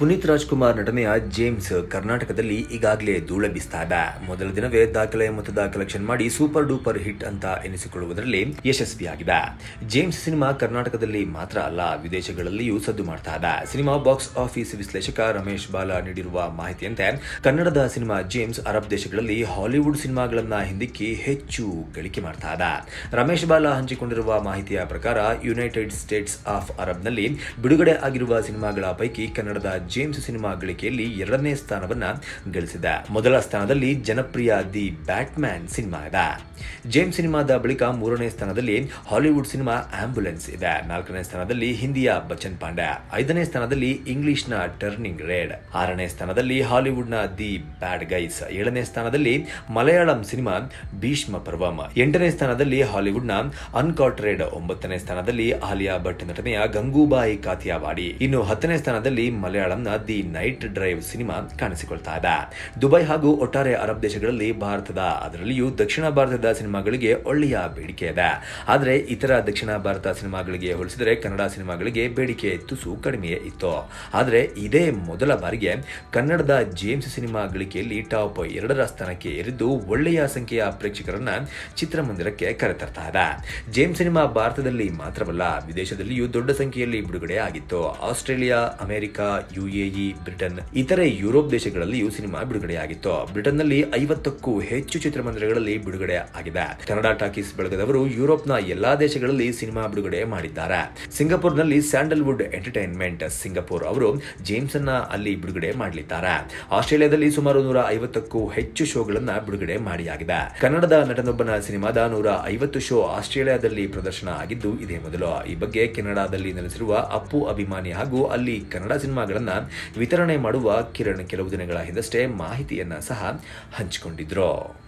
ಪುನೀತ್ ರಾಜ್ಕುಮಾರ್ ನಟನೆಯ ಜೇಮ್ಸ್ ಕರ್ನಾಟಕದಲ್ಲಿ ಈಗಾಗಲೇ ಧೂಳೆಬ್ಬಿಸ್ತಾ ಇದೆ ಮೊದಲ ದಿನವೇ ದಾಖಲೆ ಮೊತ್ತದ ಕಲೆಕ್ಷನ್ ಮಾಡಿ ಸೂಪರ್ ಡೂಪರ್ ಹಿಟ್ ಅಂತ ಎನಿಸಿಕೊಳ್ಳುವುದರಲ್ಲಿ ಯಶಸ್ವಿಯಾಗಿದೆ. ಜೇಮ್ಸ್ ಸಿನಿಮಾ ಕರ್ನಾಟಕದಲ್ಲಿ ಮಾತ್ರ ಅಲ್ಲ, ವಿದೇಶಗಳಲ್ಲಿಯೂ ಸದ್ದು ಮಾಡ್ತಾ ಇದೆ. ಸಿನಿಮಾ ಬಾಕ್ಸ್ ಆಫೀಸ್ ವಿಶ್ಲೇಷಕ ರಮೇಶ್ ಬಾಲ ನೀಡಿರುವ ಮಾಹಿತಿಯಂತೆ, ಕನ್ನಡದ ಸಿನಿಮಾ ಜೇಮ್ಸ್ ಅರಬ್ ದೇಶಗಳಲ್ಲಿ ಹಾಲಿವುಡ್ ಸಿನಿಮಾಗಳನ್ನ ಹಿಂದಿಕ್ಕಿ ಹೆಚ್ಚು ಗಳಿಕೆ ಮಾಡ್ತಾ ಇದೆ. ರಮೇಶ್ ಬಾಲ ಹಂಚಿಕೊಂಡಿರುವ ಮಾಹಿತಿಯ ಪ್ರಕಾರ, ಯುನೈಟೆಡ್ ಸ್ಟೇಟ್ಸ್ ಆಫ್ ಅರಬ್ನಲ್ಲಿ ಬಿಡುಗಡೆ ಆಗಿರುವ ಸಿನಿಮಾಗಳ ಪೈಕಿ ಕನ್ನಡದ ಜೇಮ್ಸ್ ಸಿನಿಮಾ ಗಳಿಕೆಯಲ್ಲಿ ಎರಡನೇ ಸ್ಥಾನವನ್ನ ಗಳಿಸಿದೆ. ಮೊದಲ ಸ್ಥಾನದಲ್ಲಿ ಜನಪ್ರಿಯ ದಿ ಬ್ಯಾಟ್ಮ್ಯಾನ್ ಸಿನಿಮಾ ಇದೆ. ಜೇಮ್ಸ್ ಸಿನಿಮಾದ ಬಳಿಕ ಮೂರನೇ ಸ್ಥಾನದಲ್ಲಿ ಹಾಲಿವುಡ್ ಸಿನಿಮಾ ಆಂಬ್ಯುಲೆನ್ಸ್ ಇದೆ. ನಾಲ್ಕನೇ ಸ್ಥಾನದಲ್ಲಿ ಹಿಂದಿಯ ಬಚ್ಚನ್ ಪಾಂಡೆ. ಐದನೇ ಸ್ಥಾನದಲ್ಲಿ ಇಂಗ್ಲಿಷ್ನ ಟರ್ನಿಂಗ್ ರೇಡ್. ಆರನೇ ಸ್ಥಾನದಲ್ಲಿ ಹಾಲಿವುಡ್ನ ದಿ ಬ್ಯಾಡ್ ಗೈಸ್. ಏಳನೇ ಸ್ಥಾನದಲ್ಲಿ ಮಲಯಾಳಂ ಸಿನಿಮಾ ಭೀಷ್ಮ ಪರ್ವಮ. ಎಂಟನೇ ಸ್ಥಾನದಲ್ಲಿ ಹಾಲಿವುಡ್ನ ಅನ್ಕಾಟ್ರೇಡ್ ಒಂಬತ್ತನೇ ಸ್ಥಾನದಲ್ಲಿ ಆಲಿಯಾ ಭಟ್ ನಟನೆಯ ಗಂಗೂಬಾಯಿ ಕಾತಿಯಾವಾಡಿ. ಇನ್ನು ಹತ್ತನೇ ಸ್ಥಾನದಲ್ಲಿ ದಿ ನೈಟ್ ಡ್ರೈವ್ ಸಿನಿಮಾ ಕಾಣಿಸಿಕೊಳ್ತಾ ಇದೆ. ದುಬೈ ಹಾಗೂ ಒಟ್ಟಾರೆ ಅರಬ್ ದೇಶಗಳಲ್ಲಿ ಭಾರತದ, ಅದರಲ್ಲಿಯೂ ದಕ್ಷಿಣ ಭಾರತದ ಸಿನಿಮಾಗಳಿಗೆ ಒಳ್ಳೆಯ ಬೇಡಿಕೆ ಇದೆ. ಆದರೆ ಇತರ ದಕ್ಷಿಣ ಭಾರತ ಸಿನಿಮಾಗಳಿಗೆ ಹೋಲಿಸಿದರೆ ಕನ್ನಡ ಸಿನಿಮಾಗಳಿಗೆ ಬೇಡಿಕೆ ತುಸು ಕಡಿಮೆಯೇ ಇತ್ತು. ಆದರೆ ಇದೇ ಮೊದಲ ಬಾರಿಗೆ ಕನ್ನಡದ ಜೇಮ್ಸ್ ಸಿನಿಮಾ ಗಳಿಕೆಯಲ್ಲಿ ಟಾಪ್ ಎರಡರ ಸ್ಥಾನಕ್ಕೆ ಏರಿದ್ದು ಒಳ್ಳೆಯ ಸಂಖ್ಯೆಯ ಪ್ರೇಕ್ಷಕರನ್ನ ಚಿತ್ರಮಂದಿರಕ್ಕೆ ಕರೆತರ್ತಾ ಇದೆ. ಜೇಮ್ಸ್ ಸಿನಿಮಾ ಭಾರತದಲ್ಲಿ ಮಾತ್ರವಲ್ಲ, ವಿದೇಶದಲ್ಲಿಯೂ ದೊಡ್ಡ ಸಂಖ್ಯೆಯಲ್ಲಿ ಬಿಡುಗಡೆ ಆಗಿತ್ತು ಆಸ್ಟ್ರೇಲಿಯಾ, ಅಮೆರಿಕ ಯುಎಇ, ಬ್ರಿಟನ್, ಇತರೆ ಯುರೋಪ್ ದೇಶಗಳಲ್ಲಿಯೂ ಸಿನಿಮಾ ಬಿಡುಗಡೆಯಾಗಿತ್ತು. ಬ್ರಿಟನ್ನಲ್ಲಿ ಐವತ್ತಕ್ಕೂ ಹೆಚ್ಚು ಚಿತ್ರಮಂದಿರಗಳಲ್ಲಿ ಬಿಡುಗಡೆ ಆಗಿದೆ. ಕನ್ನಡ ಟಾಕೀಸ್ ಬೆಳಗದವರು ಯುರೋಪ್ನ ಎಲ್ಲಾ ದೇಶಗಳಲ್ಲಿ ಸಿನಿಮಾ ಬಿಡುಗಡೆ ಮಾಡಿದ್ದಾರೆ. ಸಿಂಗಪುರ್ನಲ್ಲಿ ಸ್ಯಾಂಡಲ್ವುಡ್ ಎಂಟರ್ಟೈನ್ಮೆಂಟ್, ಸಿಂಗಾಪುರ್ ಅವರು ಜೇಮ್ಸ್ ಅನ್ನ ಅಲ್ಲಿ ಬಿಡುಗಡೆ ಮಾಡಲಿದ್ದಾರೆ. ಆಸ್ಟ್ರೇಲಿಯಾದಲ್ಲಿ ಸುಮಾರು ನೂರ ಐವತ್ತಕ್ಕೂ ಹೆಚ್ಚು ಶೋಗಳನ್ನ ಬಿಡುಗಡೆ ಮಾಡಿಯಾಗಿದೆ. ಕನ್ನಡದ ನಟನೊಬ್ಬನ ಸಿನಿಮಾದ ನೂರ ಐವತ್ತು ಶೋ ಆಸ್ಟ್ರೇಲಿಯಾದಲ್ಲಿ ಪ್ರದರ್ಶನ ಆಗಿದ್ದು, ಇದೇ ಮೊದಲು. ಈ ಬಗ್ಗೆ ಕೆನಡಾದಲ್ಲಿ ನೆಲೆಸಿರುವ ಅಪ್ಪು ಅಭಿಮಾನಿ ಹಾಗೂ ಅಲ್ಲಿ ಕನ್ನಡ ಸಿನಿಮಾಗಳನ್ನ ವಿತರಣೆ ಮಾಡುವ ಕಿರಣ್ ಕೆಲವು ದಿನಗಳ ಹಿಂದಷ್ಟೇ ಮಾಹಿತಿಯನ್ನ ಸಹ ಹಂಚಿಕೊಂಡಿದ್ರು.